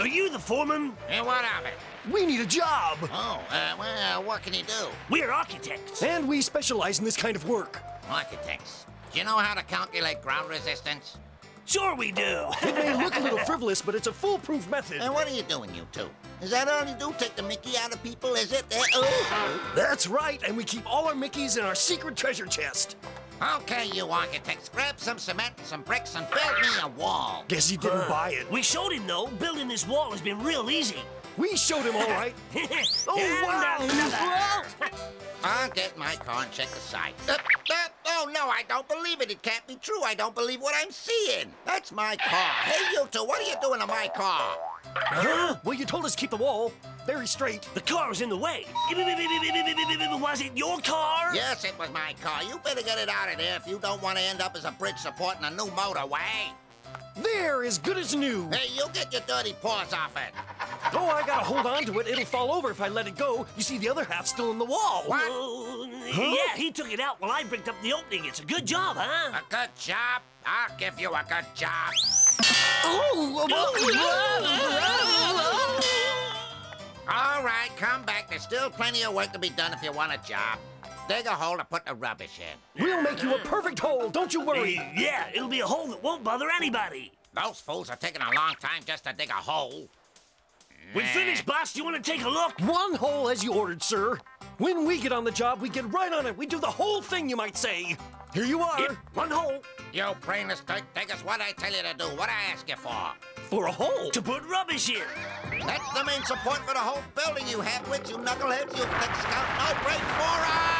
Are you the foreman? And what of it? We need a job. Oh, uh, well, what can you do? We're architects. And we specialize in this kind of work. Architects. Do you know how to calculate ground resistance? Sure we do. It may look a little frivolous, but it's a foolproof method. And what are you doing, you two? Is that all you do? Take the mickey out of people, is it? Uh, oh. That's right, and we keep all our Mickeys in our secret treasure chest. Okay, you architects, grab some cement and some bricks and build me a wall. Guess he didn't buy it. We showed him, though. Building this wall has been real easy. We showed him all right. oh, wow. I'll get my car and check the site. Uh, uh, oh, no, I don't believe it. It can't be true. I don't believe what I'm seeing. That's my car. Hey, you two, what are you doing to my car? Huh? Well, you told us to keep the wall very straight. The car was in the way. Was it your car? Yes, it was my car. You better get it out of there if you don't want to end up as a bridge supporting a new motorway. They're as good as new. Hey, you get your dirty paws off it. Oh, I gotta hold on to it. It'll fall over if I let it go. You see, the other half's still in the wall. What? Uh, Yeah, he took it out while I bricked up the opening. It's a good job, huh? A good job? I'll give you a good job. Oh, All right, come back. There's still plenty of work to be done if you want a job. Dig a hole to put the rubbish in. We'll make you a perfect hole. Don't you worry. Uh, yeah, it'll be a hole that won't bother anybody. Those fools are taking a long time just to dig a hole. We finished, boss. Do you want to take a look? One hole as you ordered, sir. When we get on the job, we get right on it. We do the whole thing, you might say. Here you are. Yep, one hole. You brainless dirt diggers, what I tell you to do, what I ask you for. For a hole. To put rubbish in. That's the main support for the whole building you have, which you knuckleheads, you thick scout, no brain moron!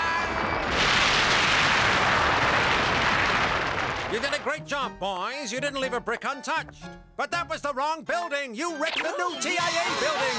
You did a great job, boys. You didn't leave a brick untouched. But that was the wrong building. You wrecked the new TIA building.